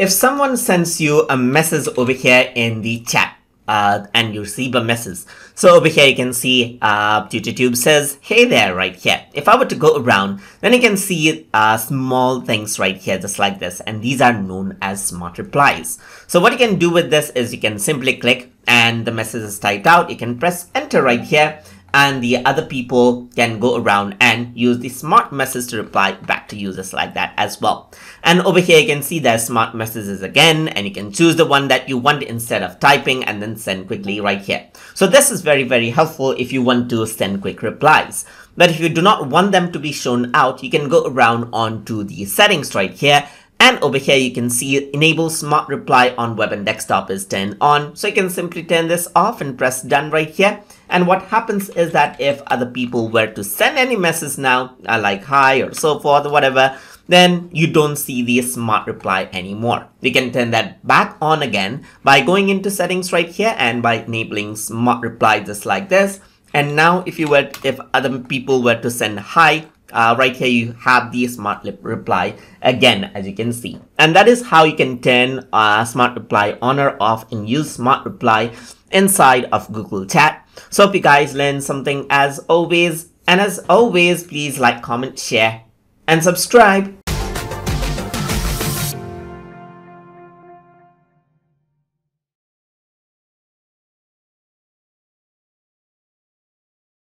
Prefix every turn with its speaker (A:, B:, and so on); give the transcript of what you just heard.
A: If someone sends you a message over here in the chat, uh, and you receive a message. So over here you can see uh, says, hey there right here. If I were to go around, then you can see uh, small things right here just like this and these are known as smart replies. So what you can do with this is you can simply click and the message is typed out. You can press enter right here and the other people can go around and use the smart message to reply back to users like that as well. And over here you can see there's smart messages again and you can choose the one that you want instead of typing and then send quickly right here. So this is very very helpful if you want to send quick replies. But if you do not want them to be shown out, you can go around onto the settings right here and over here you can see enable smart reply on web and desktop is turned on. So you can simply turn this off and press done right here. And what happens is that if other people were to send any message now, uh, like hi or so forth or whatever, then you don't see the smart reply anymore. We can turn that back on again by going into settings right here and by enabling smart reply just like this. And now if you were, if other people were to send hi, uh, right here you have the smart reply again as you can see. And that is how you can turn uh, smart reply on or off and use smart reply inside of google chat. So hope you guys learned something as always. And as always please like comment share and subscribe